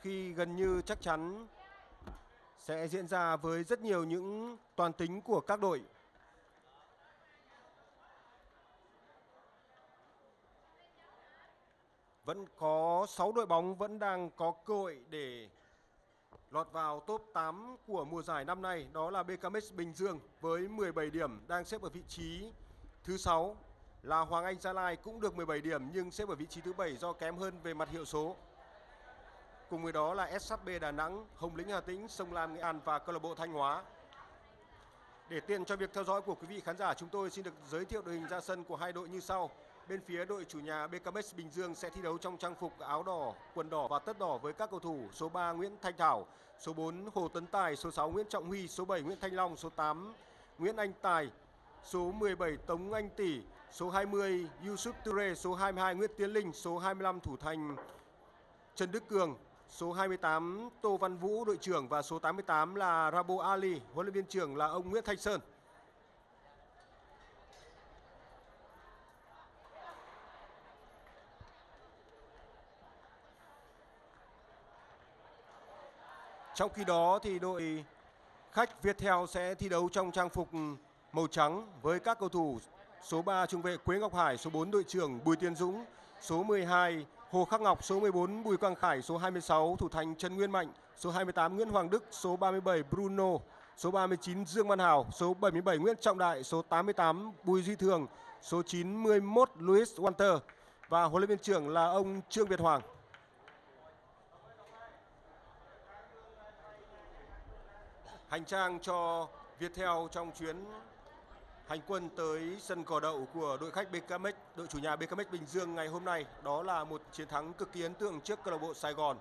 khi gần như chắc chắn sẽ diễn ra với rất nhiều những toàn tính của các đội. Vẫn có 6 đội bóng vẫn đang có cơ hội để lọt vào top 8 của mùa giải năm nay. Đó là BKMX Bình Dương với 17 điểm đang xếp ở vị trí thứ 6 là Hoàng Anh Gia Lai cũng được 17 điểm nhưng xếp ở vị trí thứ 7 do kém hơn về mặt hiệu số. Cùng với đó là SHB Đà Nẵng, Hồng Lĩnh Hà Tĩnh, Sông Lam Nghệ An và câu lạc bộ Thanh Hóa. Để tiện cho việc theo dõi của quý vị khán giả, chúng tôi xin được giới thiệu đội hình ra sân của hai đội như sau. Bên phía đội chủ nhà BKMX Bình Dương sẽ thi đấu trong trang phục áo đỏ, quần đỏ và tất đỏ với các cầu thủ số 3 Nguyễn Thanh Thảo, số 4 Hồ Tấn Tài, số 6 Nguyễn Trọng Huy, số 7 Nguyễn Thanh Long, số 8 Nguyễn Anh Tài, số 17 Tống Anh Tỷ, số 20 Yusuf Ture, số 22 Nguyễn Tiến Linh, số 25 thủ thành Trần Đức Cường, số 28 Tô Văn Vũ đội trưởng và số 88 là Rabo Ali, huấn luyện viên trưởng là ông Nguyễn Thanh Sơn. Trong khi đó thì đội khách Viettel sẽ thi đấu trong trang phục màu trắng với các cầu thủ số 3 trung vệ Quế Ngọc Hải, số 4 đội trưởng Bùi Tiến Dũng, số 12 Hồ Khắc Ngọc, số 14 Bùi Quang Khải, số 26 thủ thành Trần Nguyên Mạnh, số 28 Nguyễn Hoàng Đức, số 37 Bruno, số 39 Dương Văn Hảo, số 77 Nguyễn Trọng Đại, số 88 Bùi Duy Thường, số 91 Louis Walter và huấn luyện viên trưởng là ông Trương Việt Hoàng. Hành trang cho Viettel trong chuyến hành quân tới sân cỏ đậu của đội khách BKMX, đội chủ nhà BKMX Bình Dương ngày hôm nay. Đó là một chiến thắng cực kỳ ấn tượng trước câu lạc bộ Sài Gòn.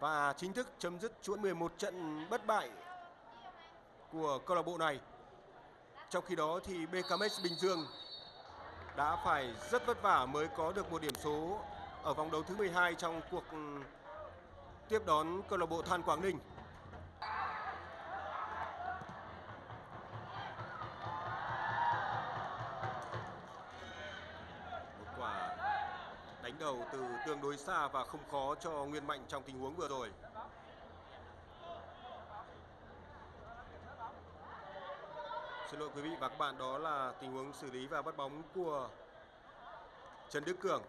Và chính thức chấm dứt chuỗi 11 trận bất bại của câu lạc bộ này. Trong khi đó thì BKMX Bình Dương đã phải rất vất vả mới có được một điểm số ở vòng đấu thứ 12 trong cuộc tiếp đón câu lạc bộ Than Quảng Ninh. Từ tương đối xa và không khó cho Nguyên Mạnh trong tình huống vừa rồi. Xin lỗi quý vị và các bạn, đó là tình huống xử lý và bắt bóng của Trần Đức Cường.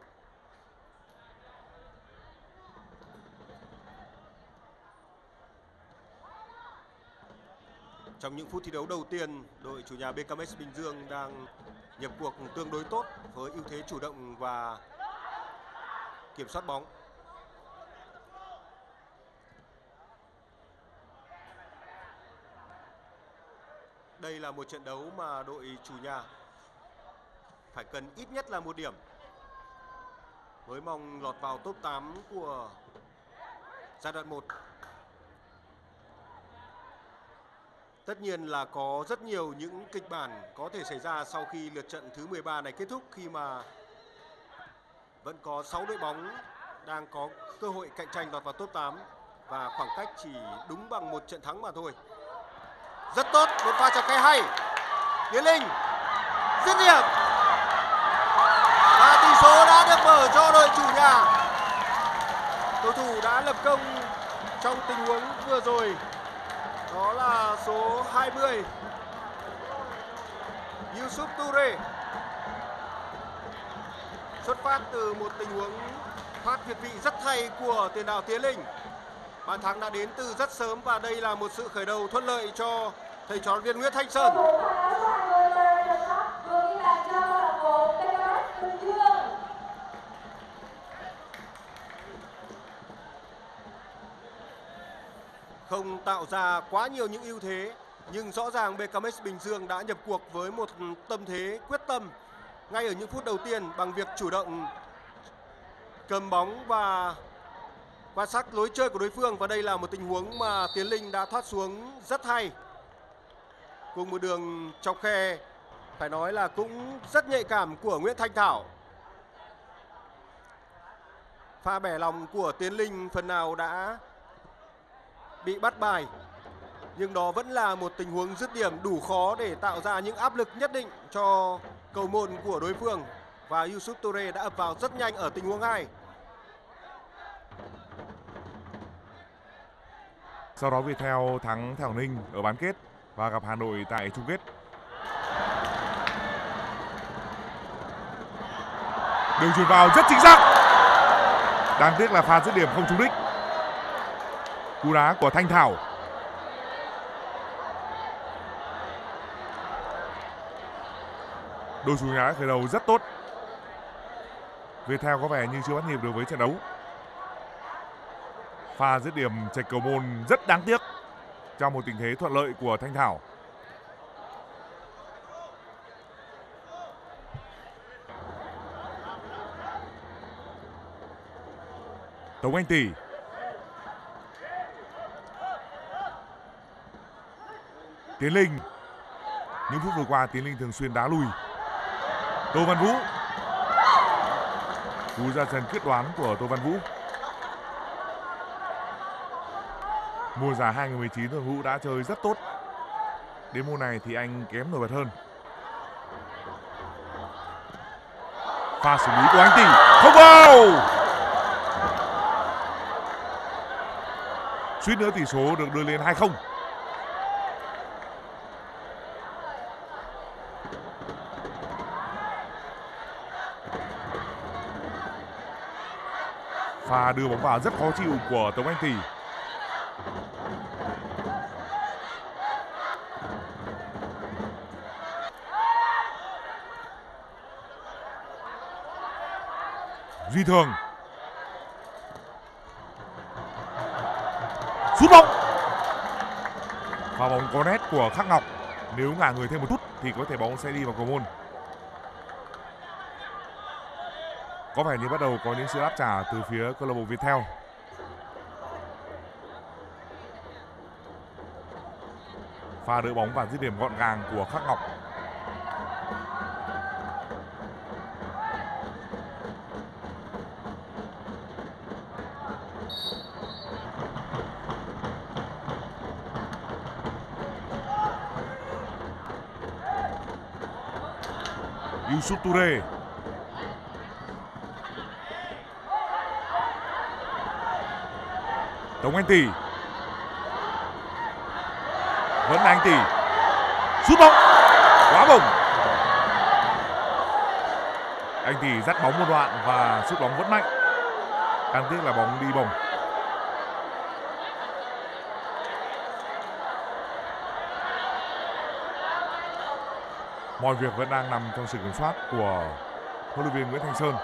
Trong những phút thi đấu đầu tiên, đội chủ nhà BKMX Bình Dương đang nhập cuộc tương đối tốt với ưu thế chủ động và kiểm soát bóng. Đây là một trận đấu mà đội chủ nhà phải cần ít nhất là một điểm với mong lọt vào top 8 của giai đoạn 1. Tất nhiên là có rất nhiều những kịch bản có thể xảy ra sau khi lượt trận thứ 13 này kết thúc khi mà vẫn có 6 đội bóng đang có cơ hội cạnh tranh lọt vào top 8 và khoảng cách chỉ đúng bằng một trận thắng mà thôi. Rất tốt, một pha chọc khe hay. Tiến Linh dứt điểm. Và tỷ số đã được mở cho đội chủ nhà. Cầu thủ đã lập công trong tình huống vừa rồi. Đó là số 20 Yusuf Toure xuất phát từ một tình huống phát việt vị rất hay của tiền đạo Tiến Linh. Bàn thắng đã đến từ rất sớm và đây là một sự khởi đầu thuận lợi cho thầy trò viên Nguyễn Thanh Sơn. Không tạo ra quá nhiều những ưu thế, nhưng rõ ràng BKMX Bình Dương đã nhập cuộc với một tâm thế quyết tâm ngay ở những phút đầu tiên, bằng việc chủ động cầm bóng và quan sát lối chơi của đối phương và đây là một tình huống mà Tiến Linh đã thoát xuống rất hay. Cùng một đường chọc khe, phải nói là cũng rất nhạy cảm của Nguyễn Thanh Thảo. Pha bẻ lòng của Tiến Linh phần nào đã bị bắt bài nhưng đó vẫn là một tình huống dứt điểm đủ khó để tạo ra những áp lực nhất định cho Cầu môn của đối phương và Yusuf Toure đã ập vào rất nhanh ở tình huống 2. Sau đó Viettel thắng Thảo Ninh ở bán kết và gặp Hà Nội tại chung kết. Đường chuyền vào rất chính xác. Đáng tiếc là pha dứt điểm không trúng đích. Cú đá của Thanh Thảo đội chủ nhà khởi đầu rất tốt. Viettel có vẻ như chưa bắt nhịp được với trận đấu. Pha dứt điểm chạch cầu môn rất đáng tiếc trong một tình thế thuận lợi của Thanh Thảo. Tống Anh Tỷ Tiến Linh Những phút vừa qua, Tiến Linh thường xuyên đá lùi Tô Văn Vũ. Cú ra sân quyết đoán của Tô Văn Vũ. Mùa giải 2019 Tô Vũ đã chơi rất tốt. Đến mùa này thì anh kém nổi bật hơn. Pha xử lý của anh Tỷ Không vào! Suýt nữa tỷ số được đưa lên 2-0 Đưa bóng vào, rất khó chịu của Tống Anh Tỷ. Duy Thường. Sút bóng. Pha bóng có nét của Khắc Ngọc. Nếu ngả người thêm một chút thì có thể bóng sẽ đi vào cầu môn. Có vẻ như bắt đầu có những sự đáp trả từ phía câu lạc bộ Viettel. Pha đỡ bóng và dứt điểm gọn gàng của Khắc Ngọc. Yusuf Toure Tống Anh Tỷ Vẫn là anh Tỷ Sút bóng. Quá bổng. Anh Tỷ dắt bóng một đoạn và sút bóng vẫn mạnh. Đáng tiếc là bóng đi bổng. Mọi việc vẫn đang nằm trong sự kiểm soát của huấn luyện viên Nguyễn thanh Sơn.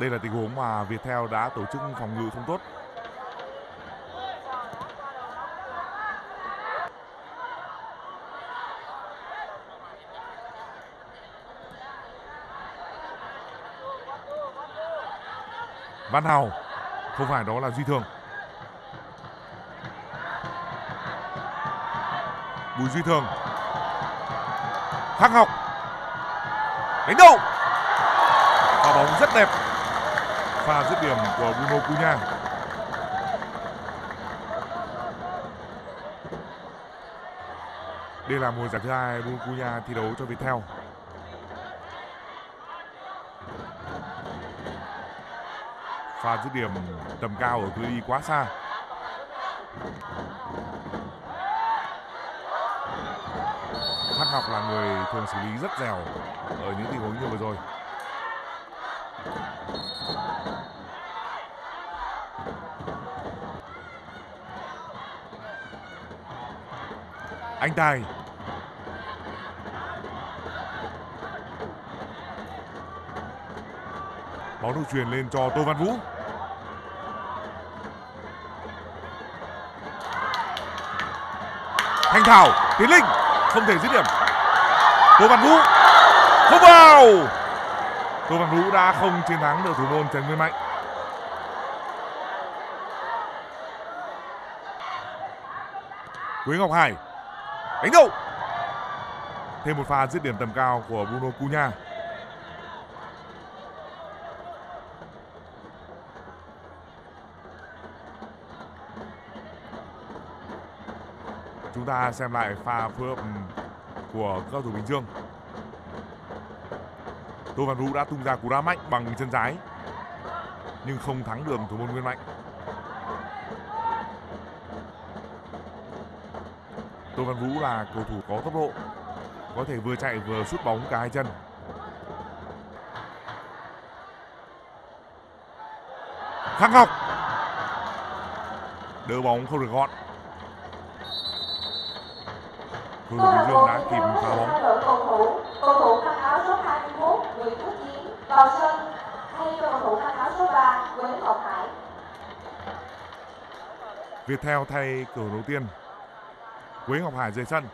Đây là tình huống mà Viettel đã tổ chức phòng ngự không tốt. Văn Hào không phải đó là Duy Thường. Bùi Duy Thường. Khắc học, Đánh đầu. quả bóng rất đẹp pha dứt điểm của Bruno Cunha. Đây là mùa giải thứ hai Bruno Cunha thi đấu cho Viettel. Pha dứt điểm tầm cao ở cự ly quá xa. Hắc Ngọc là người thường xử lý rất dẻo ở những tình huống như vừa rồi. Anh Tài. Bóng được truyền lên cho Tô Văn Vũ. Thanh Thảo, Tiến Linh, Không thể dứt điểm. Tô Văn Vũ, Không vào. Tô Văn Vũ đã không chiến thắng được thủ môn Trần Nguyên Mạnh. Quế Ngọc Hải đánh đầu thêm một pha dứt điểm tầm cao của Bruno Cunha. Chúng ta xem lại pha phối hợp của cầu thủ Bình Dương. Tô Văn Vũ đã tung ra cú đá mạnh bằng chân trái, nhưng không thắng được thủ môn Nguyên Mạnh. Tô Văn Vũ là cầu thủ có tốc độ, có thể vừa chạy vừa sút bóng cả hai chân. Khắc Ngọc đỡ bóng không được gọn. Cầu thủ Bình Dương đã kịp phá bóng. cầu thủ cầu thủ mặc áo số 21 Nguyễn Quốc Chiến vào sân thay cho cầu thủ mặc áo số 3 Nguyễn Ngọc Hải. Viettel thay cầu đầu tiên. Quế Ngọc Hải rời sân.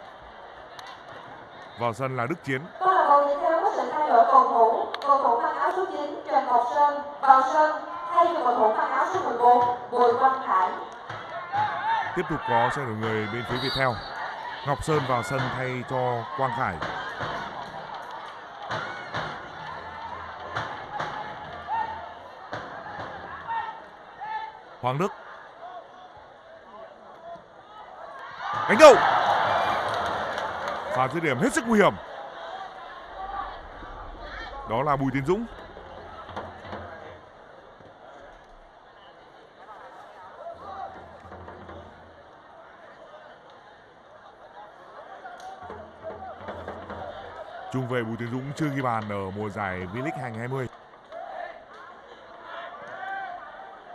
Vào sân là Đức Chiến. Câu lạc bộ Viettel có sự thay đổi cầu thủ cầu thủ mặc áo số 9 Trần Ngọc Sơn vào sân thay cho cầu thủ mặc áo số 14 Bùi Quang Khải. Tiếp tục có xe đổi người bên phía Viettel. Ngọc Sơn vào sân thay cho Quang Khải. Hoàng Đức. Đánh đầu. Pha dứt điểm hết sức nguy hiểm. Đó là Bùi Tiến Dũng. Trung vệ Bùi Tiến Dũng chưa ghi bàn ở mùa giải V-League 2020.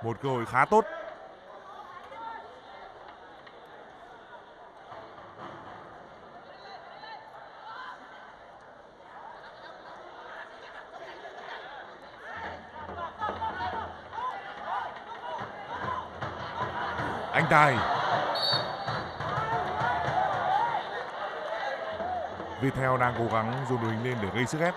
Một cơ hội khá tốt. Đài Viettel đang cố gắng dồn đội hình lên để gây sức ép.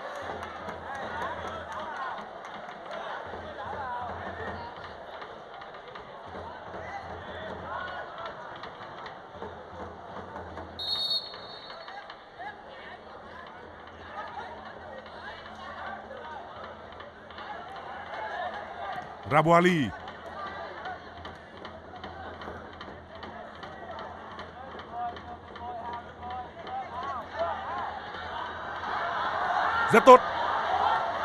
Rabuali. Rất tốt.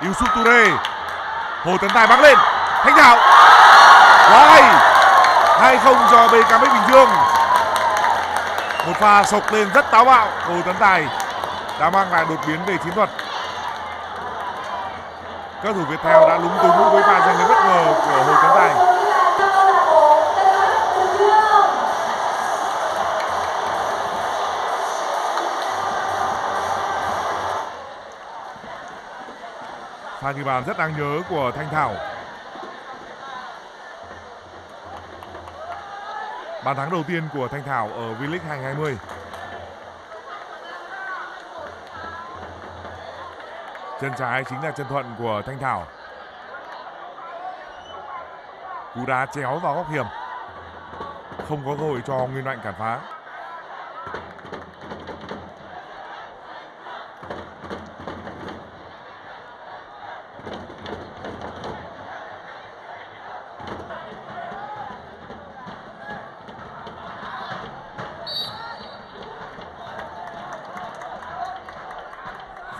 Yusuf Toure Hồ Tấn Tài bắn lên. Thanh Thảo. Quá hay. hai không cho BKM Bình Dương. Một pha sộc lên rất táo bạo. Hồ Tấn Tài đã mang lại đột biến về chiến thuật. Các thủ Việt theo đã lúng túng với pha giành lấy bất ngờ của Hồ Tấn Tài. Hai ghi bàn rất đáng nhớ của Thanh Thảo. Bàn thắng đầu tiên của Thanh Thảo ở V-League 2020 chân trái chính là chân thuận của Thanh Thảo. Cú đá chéo vào góc hiểm. Không có cơ hội cho Nguyên Mạnh cản phá.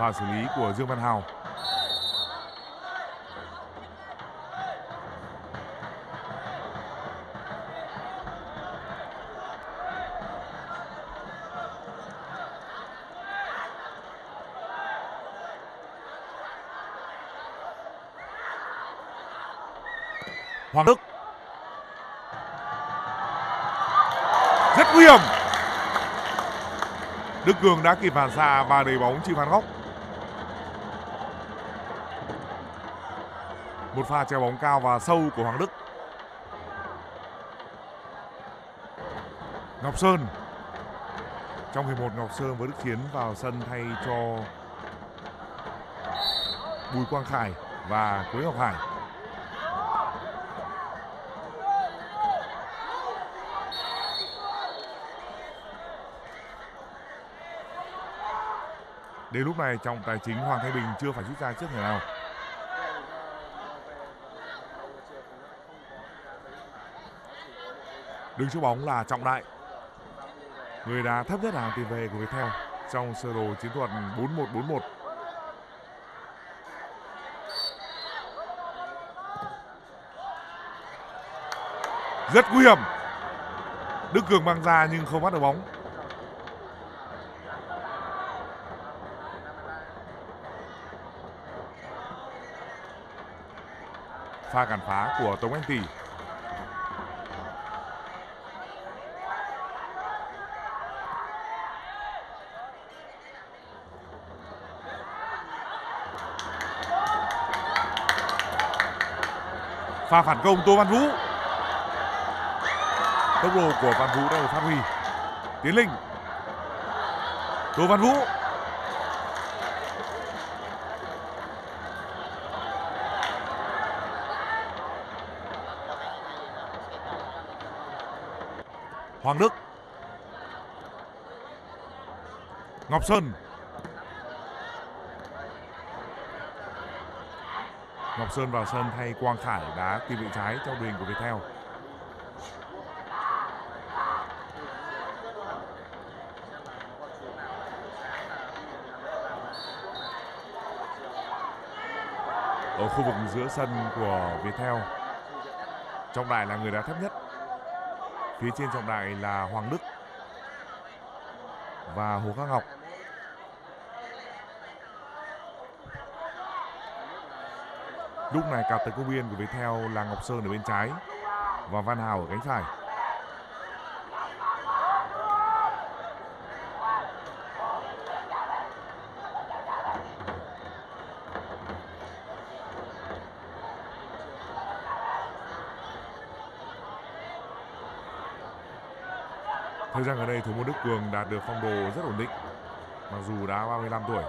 Pha xử lý của Dương Văn Hào. Đức Cường đã kịp phản xạ và đẩy bóng chịu phán góc. Một pha treo bóng cao và sâu của Hoàng Đức. Ngọc Sơn. Trong hiệp một, Ngọc Sơn với Đức Chiến vào sân thay cho Bùi Quang Khải và Quế Ngọc Hải. Đến lúc này trọng tài chính Hoàng Thái Bình chưa phải rút ra trước người nào. Đứng trước bóng là Trọng Đại. Người đá thấp nhất hàng tiền vệ của Viettel trong sơ đồ chiến thuật 4141. Rất nguy hiểm. Đức Cường mang ra nhưng không bắt được bóng. Pha cản phá của Tống Anh Tỷ pha phản công Tô Văn Vũ. Tốc độ của Văn Vũ đã được phát huy. Tiến Linh. Tô Văn Vũ. Hoàng Đức Ngọc Sơn Ngọc Sơn vào sân thay Quang Khải đá tiền vị trái trong đội hình của Viettel. Ở khu vực giữa sân của Viettel, trọng đại là người đá thấp nhất. Phía trên trọng đại là Hoàng Đức và Hồ Khắc Ngọc. Lúc này cặp tấn công viên của Viettel là Ngọc Sơn ở bên trái và Văn Hào ở cánh phải. Thời gian ở đây, thủ môn Đức Cường đạt được phong độ rất ổn định, mặc dù đã 35 tuổi.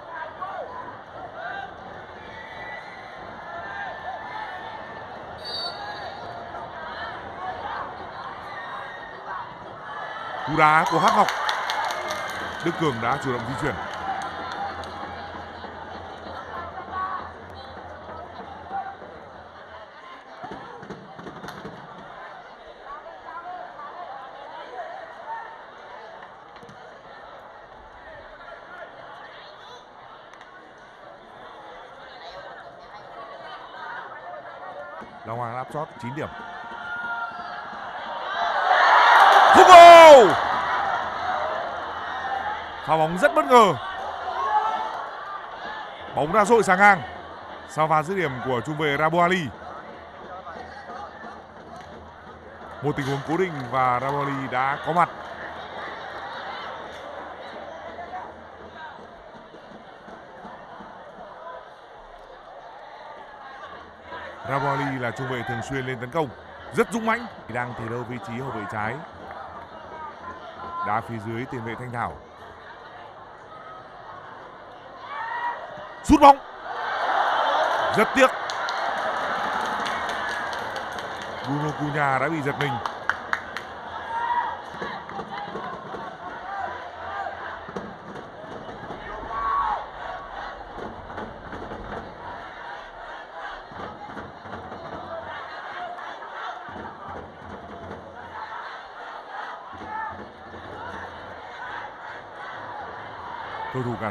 cú đá của Hắc Ngọc, Đức Cường đã chủ động di chuyển 9 điểm. Hugo Pha bóng rất bất ngờ. Bóng ra dội sang ngang. Sau pha dứt điểm của trung vệ Rabo Ali. Một tình huống cố định và Rabo Ali đã có mặt. Là trung vệ thường xuyên lên tấn công. Rất dũng mãnh. Đang thi đấu vị trí hậu vệ trái. Đá phía dưới tiền vệ thanh thảo. Sút bóng. Rất tiếc. Bruno Cunha đã bị giật mình.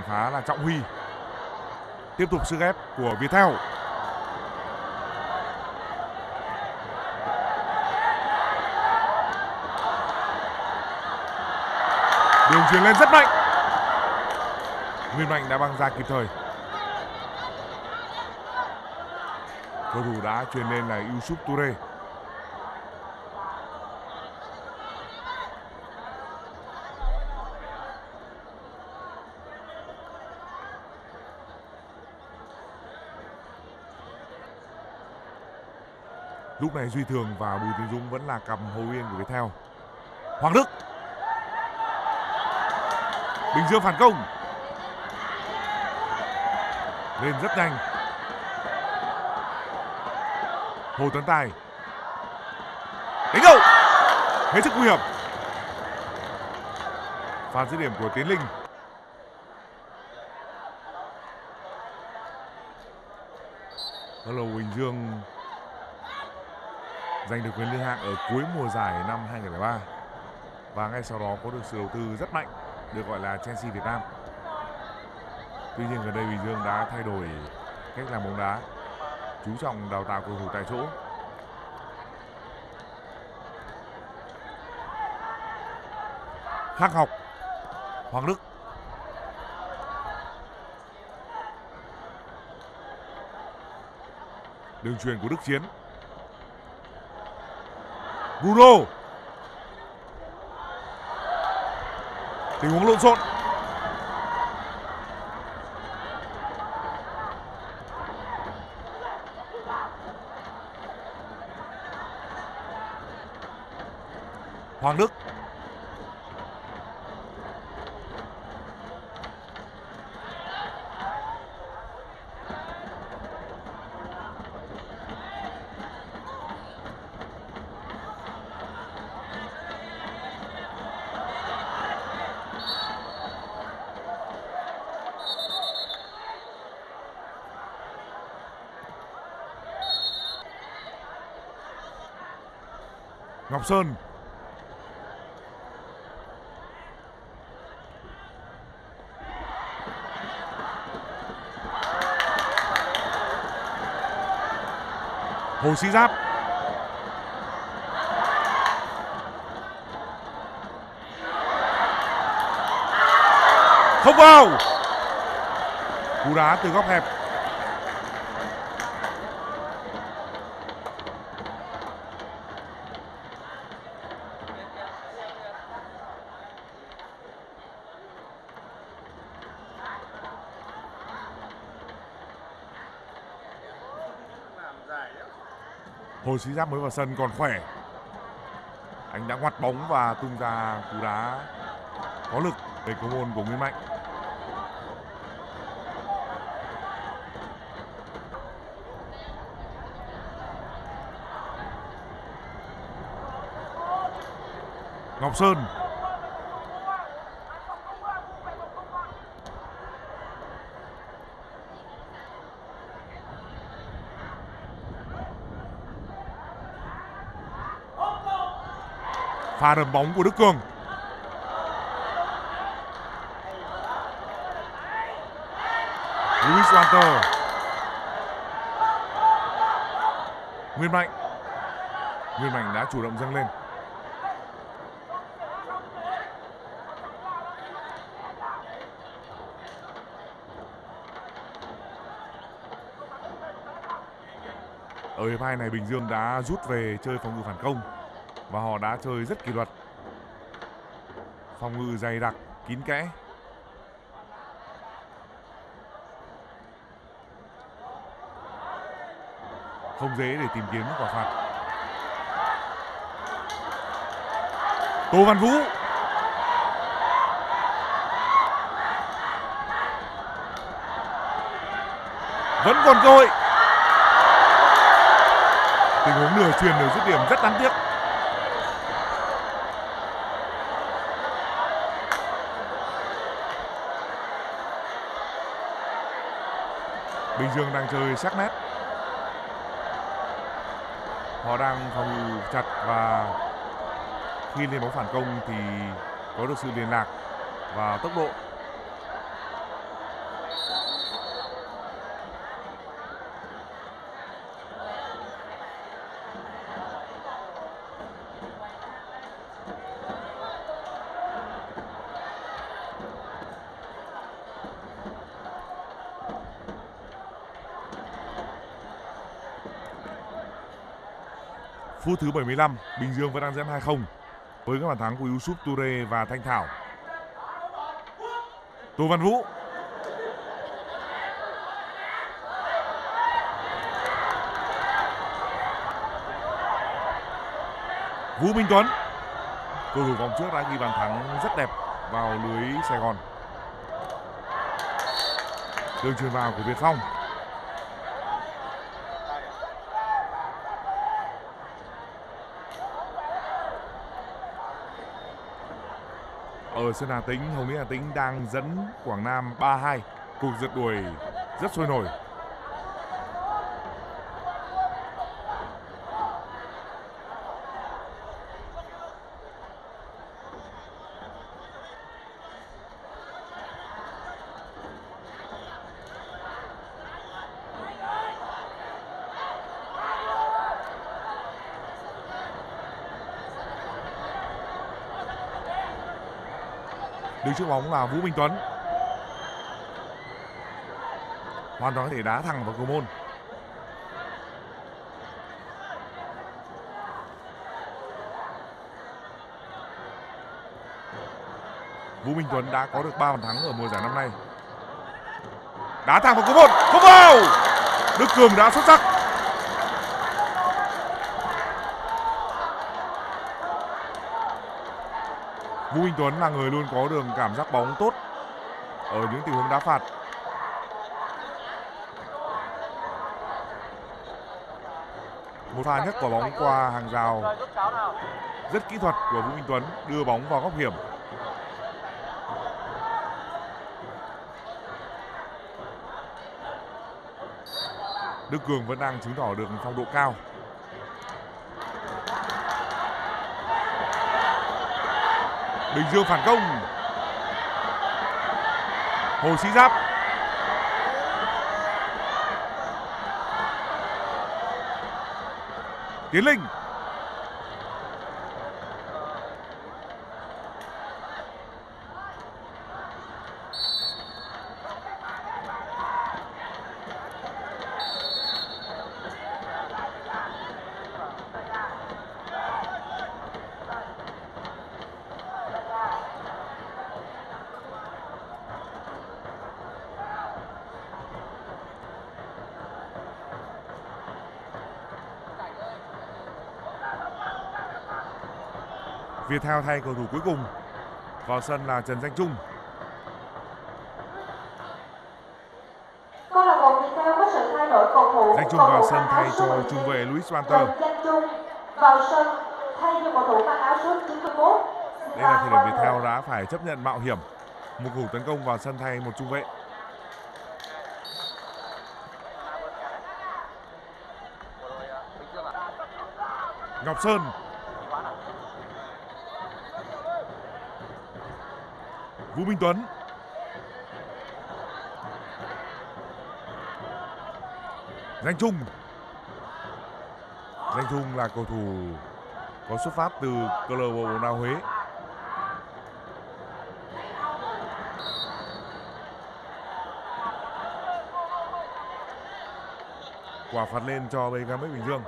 Cầu phá là Trọng Huy. Tiếp tục sức ép của Viettel. Đường chuyền lên rất mạnh. Nguyên Mạnh đã băng ra kịp thời. Cầu thủ đã truyền lên là Yusuf Toure Lúc này Duy Thường và Bùi Tiến Dũng vẫn là cầm hậu viên của Viettel. Hoàng Đức. Bình Dương phản công. Lên rất nhanh. Hồ Tấn Tài. Đánh đầu. Hết sức nguy hiểm. phạt dứt điểm của Tiến Linh. Hello, Bình Dương giành được quyền liên hạng ở cuối mùa giải năm 2003 và ngay sau đó có được sự đầu tư rất mạnh được gọi là Chelsea Việt Nam. Tuy nhiên gần đây Bình Dương đã thay đổi cách làm bóng đá, chú trọng đào tạo cầu thủ tại chỗ. Khắc học Hoàng Đức Đường truyền của Đức Chiến Bruno Tình huống lộn xộn. Hoàng Đức. Sơn Hồ Sĩ Giáp. Không vào. Cú đá từ góc hẹp. Hồ Sĩ Giáp mới vào sân, còn khỏe. Anh đã ngoặt bóng và tung ra cú đá có lực về cầu môn của Nguyễn Mạnh. Ngọc Sơn pha đầm bóng của Đức Cường. Luis Walter Nguyên Mạnh. Nguyên Mạnh đã chủ động dâng lên. Ở hiệp hai này Bình Dương đã rút về chơi phòng ngự phản công và họ đã chơi rất kỷ luật. Phòng ngự dày đặc, kín kẽ. Không dễ để tìm kiếm quả phạt. Tô Văn Vũ vẫn còn cơ hội tình huống nửa truyền nửa dứt điểm rất đáng tiếc Dương đang chơi sát nét. Họ đang phòng ngự chặt và khi lên bóng phản công thì có được sự liên lạc và tốc độ. Phút thứ 75, Bình Dương vẫn đang dẫn 2-0 với các bàn thắng của Yusuf Toure và Thanh Thảo. Tô Văn Vũ. Vũ Minh Tuấn. Cầu thủ vòng trước đã ghi bàn thắng rất đẹp vào lưới Sài Gòn. Đường truyền vào của Việt Phong. Ờ, ở sân Hà Tĩnh, Hồng Lĩnh Hà Tĩnh đang dẫn Quảng Nam 3-2. Cuộc rượt đuổi rất sôi nổi. Đứng bóng là Vũ Minh Tuấn. Hoàn toàn có thể đá thẳng vào cầu môn. Vũ Minh Tuấn đã có được 3 bàn thắng ở mùa giải năm nay. Đá thẳng vào cầu môn, không vào! Đức Cường đã xuất sắc. Vũ Minh Tuấn là người luôn có đường cảm giác bóng tốt ở những tình huống đá phạt. Một pha nhấc quả bóng qua hàng rào rất kỹ thuật của Vũ Minh Tuấn, đưa bóng vào góc hiểm. Đức Cường vẫn đang chứng tỏ được phong độ cao. Bình Dương phản công. Hồ Sĩ Giáp. Tiến Linh. Viettel thay cầu thủ cuối cùng vào sân là Trần Danh Trung. Câu lạc bộ Viettel có sự thay đổi cầu thủ. Danh Trung vào sân thay cho 19, trung vệ Luis Walter. Trần Danh Trung vào sân thay cho cầu thủ mang áo số 91. Đây là thời điểm Viettel đã phải chấp nhận mạo hiểm một cuộc tấn công vào sân thay một trung vệ. Ngọc Sơn Vũ Minh Tuấn Danh Trung Danh Trung là cầu thủ có xuất phát từ câu lạc bộ bóng đá Huế. Quả phạt lên cho BKM Bình Dương.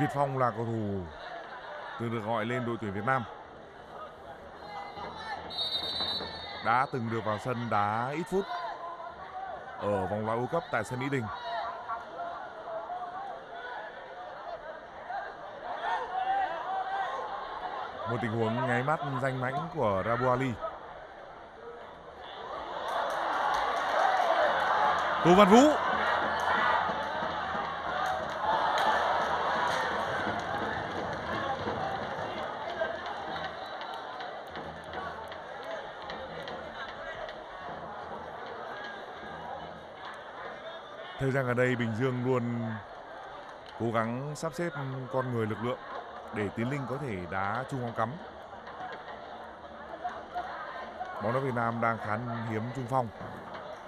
Việt Phong là cầu thủ từng được gọi lên đội tuyển Việt Nam. Đã từng được vào sân đá ít phút ở vòng loại World Cup tại sân Mỹ Đình. Một tình huống nháy mắt danh mãnh của Rabu Ali. Tô Văn Vũ Thời gian ở đây, Bình Dương luôn cố gắng sắp xếp con người, lực lượng để Tiến Linh có thể đá trung phong cắm. Bóng đá Việt Nam đang khá hiếm trung phong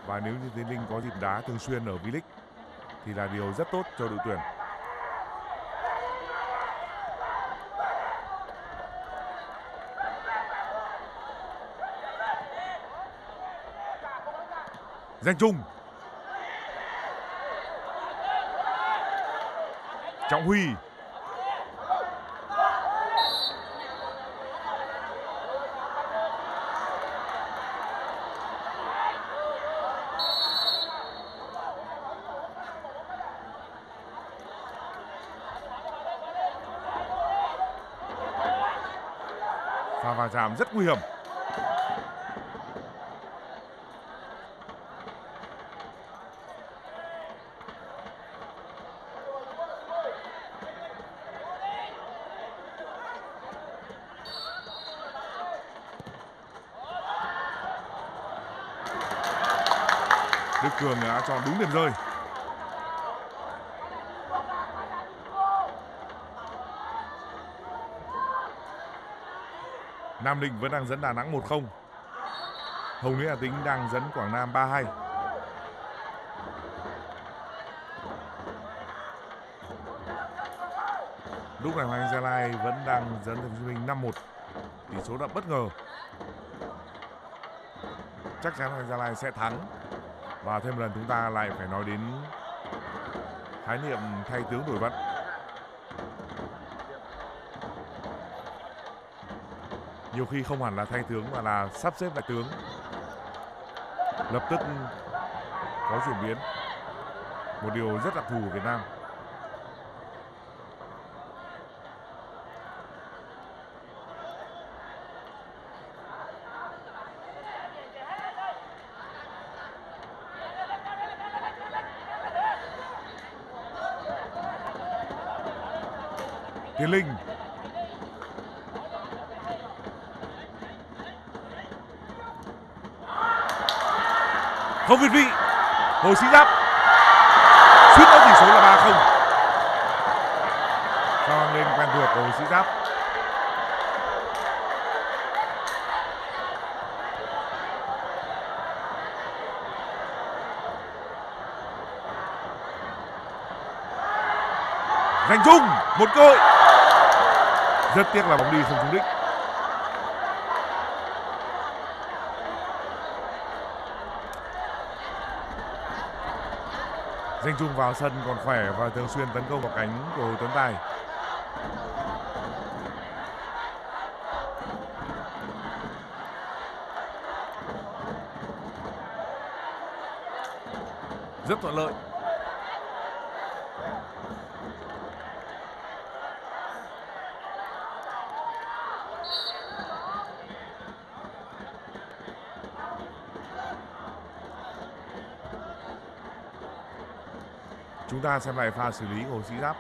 và nếu như Tiến Linh có dịp đá thường xuyên ở V-League thì là điều rất tốt cho đội tuyển. Danh Trung Trọng Huy. Pha va chạm rất nguy hiểm. Đức Cường đã chọn đúng điểm rơi Nam Định vẫn đang dẫn Đà Nẵng 1-0 Hồng Lĩnh Hà Tĩnh đang dẫn Quảng Nam 3-2 Lúc này Hoàng Anh Gia Lai vẫn đang dẫn thành phố Hồ Chí Minh 5-1. Tỷ số đã bất ngờ. Chắc chắn Hoàng Gia Lai sẽ thắng. Và thêm một lần chúng ta lại phải nói đến khái niệm thay tướng đổi vận. Nhiều khi không hẳn là thay tướng mà là sắp xếp lại tướng. Lập tức có chuyển biến. Một điều rất đặc thù của Việt Nam. Tiến Linh. Không việt vị, Hồ Sĩ Giáp. Suýt nữa tỷ số là 3-0 cho lên quen thuộc của Hồ Sĩ Giáp. Thành Trung một cơ hội rất tiếc là bóng đi không trúng đích Danh Trung vào sân còn khỏe và thường xuyên tấn công vào cánh của Hồ Tuấn Tài. Rất thuận lợi. Chúng ta xem lại pha xử lý của Hồ Sĩ Giáp.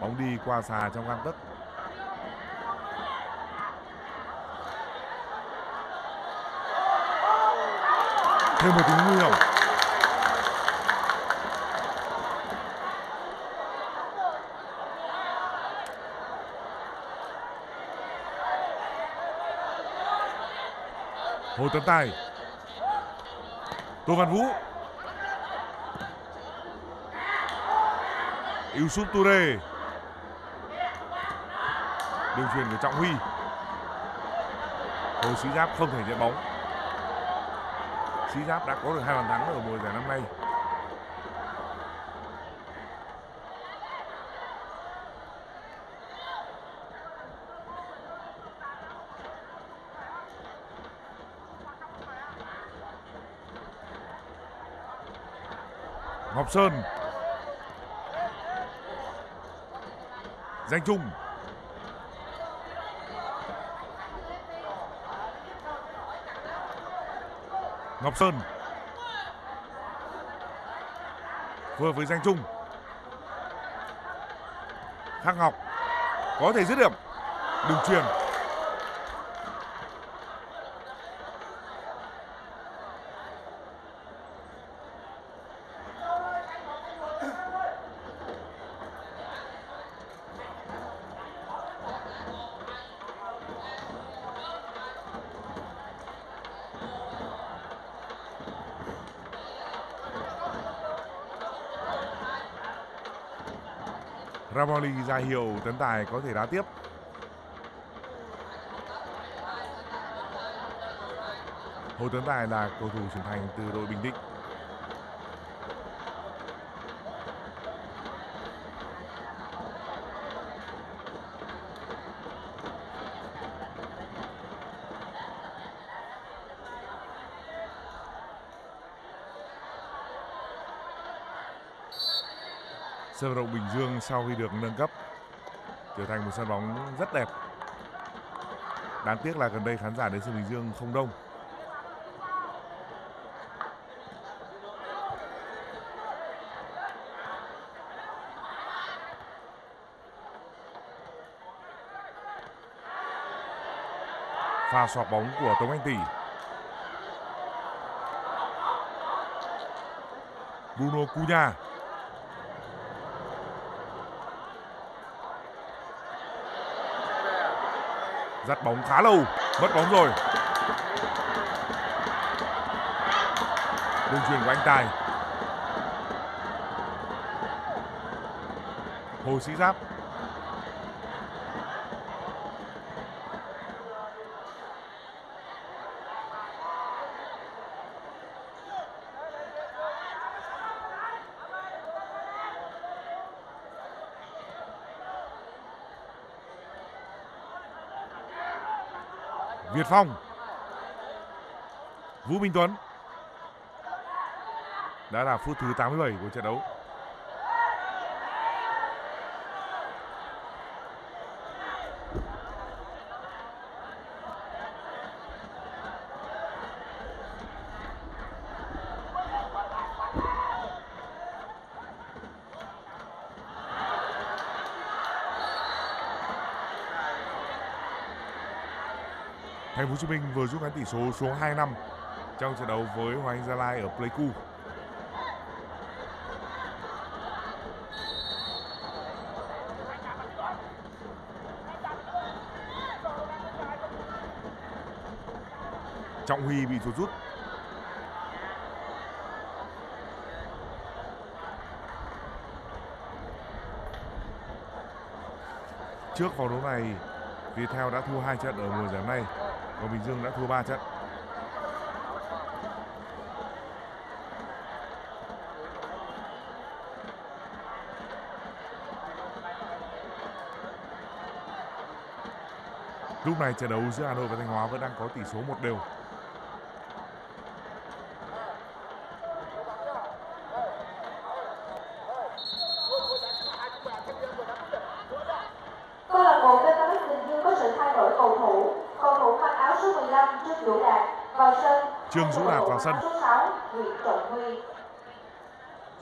Bóng đi qua xà trong gang tấc. Thêm một tiếng nguy hiểm. Hồ Tấn Tài Tô Văn Vũ Yusuf Toure đường truyền của Trọng Huy. Hồ Sĩ Giáp không thể nhận bóng. Sĩ Giáp đã có được hai bàn thắng ở mùa giải năm nay. Ngọc Sơn. Danh Trung Ngọc Sơn. Vừa với Danh Trung Khắc Ngọc có thể dứt điểm. Đường truyền. Ramoli ra hiệu tấn tài có thể đá tiếp. Hồ Tấn Tài là cầu thủ trưởng thành từ đội Bình Định. Sân vận động Bình Dương sau khi được nâng cấp, trở thành một sân bóng rất đẹp. Đáng tiếc là gần đây khán giả đến sân Bình Dương không đông. Pha xoạc bóng của Tống Anh Tỷ. Bruno Cunha dắt bóng khá lâu. Mất bóng rồi. Đường truyền của anh tài. Hồ Sĩ Giáp. Việt Phong. Vũ Minh Tuấn. Đã là phút thứ 87 của trận đấu. Hồ Chí Minh vừa rút ngắn tỷ số xuống 2 năm trong trận đấu với Hoàng Anh Gia Lai ở Pleiku. Trọng Huy bị thụt rút. Trước vòng đấu này, Viettel đã thua hai trận ở mùa giải này, còn Bình Dương đã thua 3 trận. Lúc này trận đấu giữa Hà Nội và Thanh Hóa vẫn đang có tỷ số một đều. Câu lạc bộ BKMX Bình Dương có sự thay đổi cầu thủ. Cầu thủ mặc áo số 15 Trương Vũ Đạt vào sân. Trương Dũ Đạt vào sân. Số 6 Nguyễn Trọng Huy.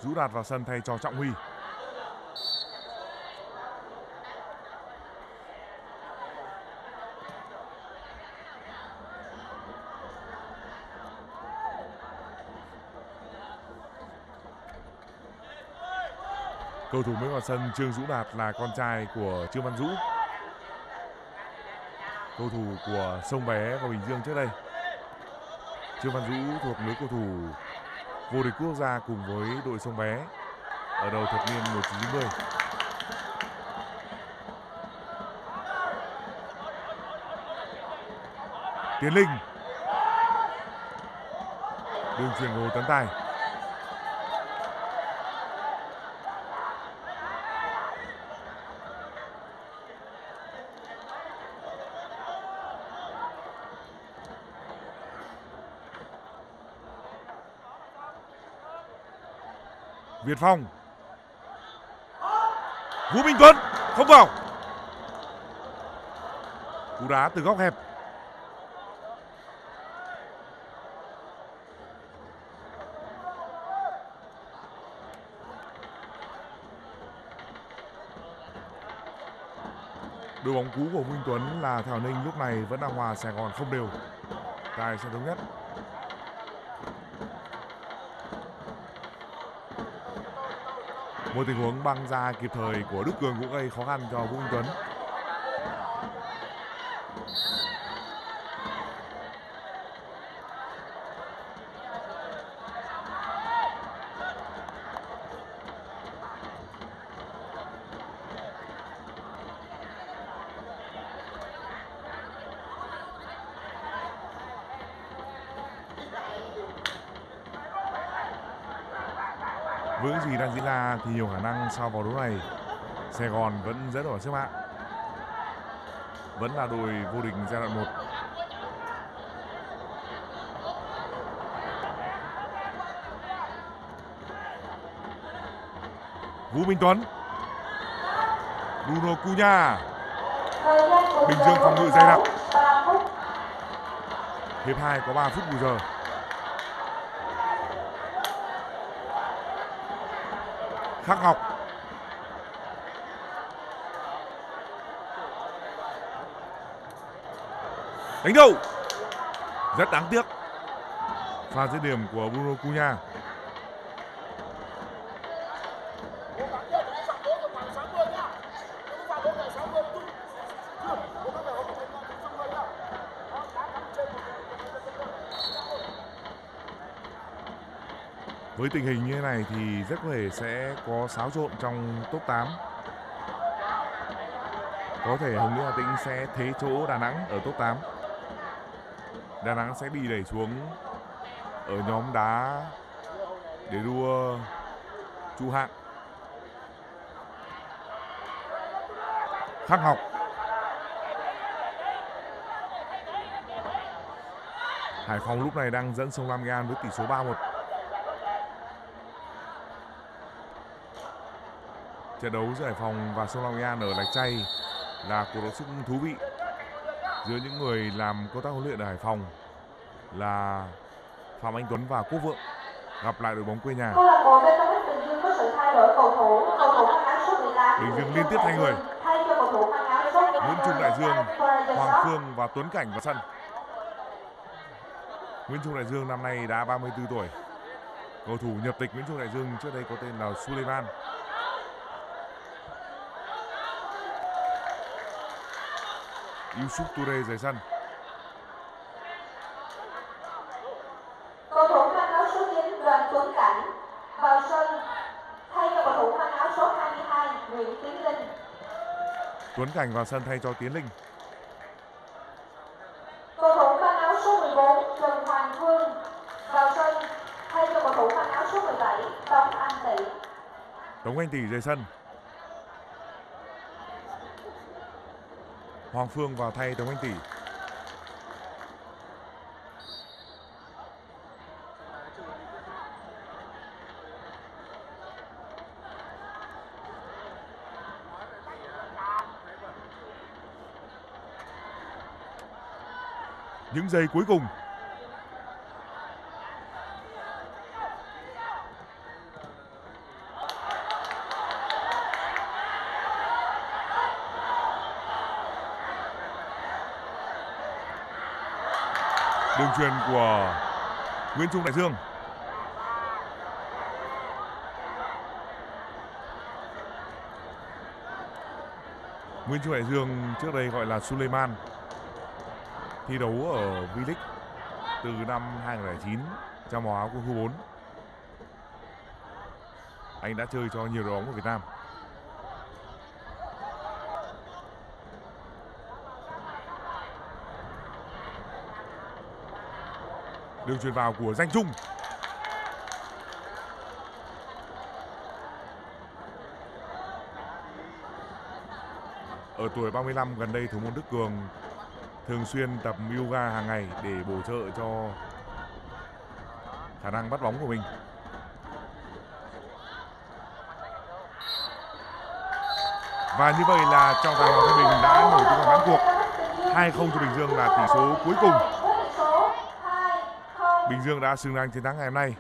Dũ Đạt vào sân thay cho Trọng Huy. Cầu thủ mới vào sân Trương Dũ Đạt là con trai của Trương Văn Dũ. Cầu thủ của Sông Bé và Bình Dương trước đây. Trương Văn Dũ thuộc lứa cầu thủ vô địch quốc gia cùng với đội Sông Bé. Ở đầu thập niên 1990. Tiến Linh. Đường chuyển Hồ Tấn Tài. Việt Phong. Vũ Minh Tuấn, không vào. Cú đá từ góc hẹp. Đội bóng cũ của Minh Tuấn là Thảo Ninh lúc này vẫn đang hòa Sài Gòn không đều. Tại sân thống nhất. Một tình huống băng ra kịp thời của Đức Cường cũng gây khó khăn cho Vũ Minh Tuấn với những gì đang diễn ra thì nhiều khả năng sau vào đấu này, Sài Gòn vẫn dẫn ở xếp hạng vẫn là đội vô địch giai đoạn 1 Vũ Minh Tuấn. Bruno Cunha. Bình Dương phòng ngự dày đặc. hiệp 2 có 3 phút bù giờ. Khắc Ngọc đánh đầu rất đáng tiếc. Pha dứt điểm của Bruno Cunha với tình hình như thế này thì rất có thể sẽ có xáo trộn trong top 8 có thể Hồng Lĩnh Hà Tĩnh sẽ thế chỗ Đà Nẵng ở top 8. Đà Nẵng sẽ bị đẩy xuống ở nhóm đá để đua trụ hạng. Khắc học Hải Phòng lúc này đang dẫn sông Lam Gan với tỷ số 3-1. Trận đấu giữa Hải Phòng và sông Lam Nghệ An ở Lạch Tray là cuộc đấu sức thú vị giữa những người làm công tác huấn luyện ở Hải Phòng là Phạm Anh Tuấn và Quốc Vượng gặp lại đội bóng quê nhà. Bình Dương liên tiếp thay người. Thay cho cầu thủ áo số Nguyễn Trung Đại Dương, Hoàng Phương và Tuấn Cảnh vào sân. Nguyễn Trung Đại Dương năm nay đã 34 tuổi. Cầu thủ nhập tịch Nguyễn Trung Đại Dương trước đây có tên là Suleiman. Yusuf Toure rời sân. Cầu thủ mang áo số 9 Đoàn Tuấn Cảnh vào sân thay cho cầu thủ mang áo số 22 Nguyễn Tiến Linh. Tuấn Cảnh vào sân thay cho Tiến Linh. Cầu thủ mang áo số 14 Trần Hoàng Phương vào sân thay cho cầu thủ mang áo số 17 Tống Anh Tỷ. Tống Anh Tỷ rời sân. Hoàng Phương vào thay Tống Anh Tỷ. Những giây cuối cùng truyền của Nguyễn Trung Đại Dương. Nguyễn Trung Đại Dương trước đây gọi là Suleiman, thi đấu ở V-League từ năm 2009 trong màu áo của khu 4. Anh đã chơi cho nhiều đội bóng của Việt Nam. Đường truyền vào của Danh Trung. Ở tuổi 35 gần đây thủ môn Đức Cường thường xuyên tập yoga hàng ngày để bổ trợ cho khả năng bắt bóng của mình. Và như vậy là trọng tài Hoàng Thái Bình đã nổi tiếng bán cuộc 2-0 cho Bình Dương là tỷ số cuối cùng. Bình Dương đã xứng đáng chiến thắng ngày hôm nay.